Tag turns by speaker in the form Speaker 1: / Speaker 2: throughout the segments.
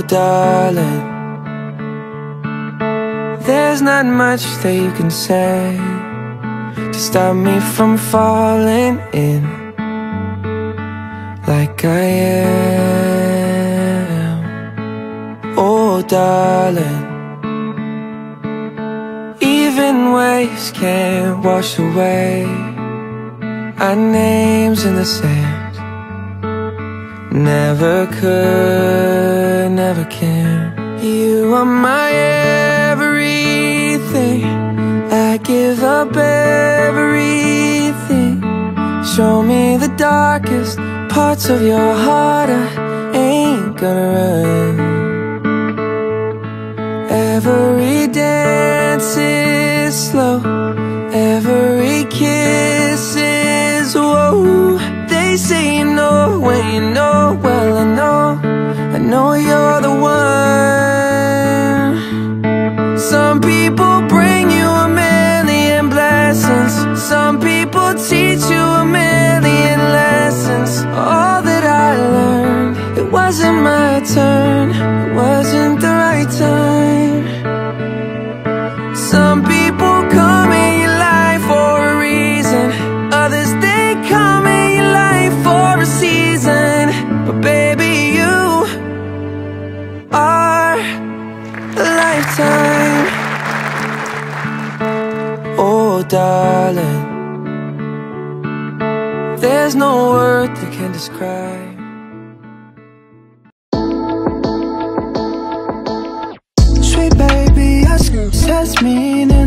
Speaker 1: Oh, darling. There's not much that you can say To stop me from falling in Like I am. Oh, darling. Even waves can't wash away Our names in the sand. Never could, never can You are my everything. I give up everything. Show me the darkest parts of your heart. I ain't gonna run. Every dance is slow. Every kiss is whoa They say you know when you know Some people bring you a million blessings. Some people teach you a million lessons. All that I learned, it wasn't my turn. It wasn't the right time. Some people come in your life for a reason. Others they come in your life for a season. But baby you are a lifetime Darling There's no word that can describe
Speaker 2: Sweet baby, ask says meaning.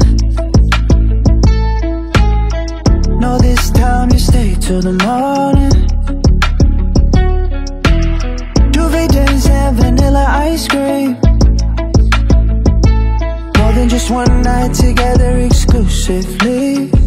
Speaker 2: No, this time you stay till the morning. Duvet days and vanilla ice cream just one night together exclusively.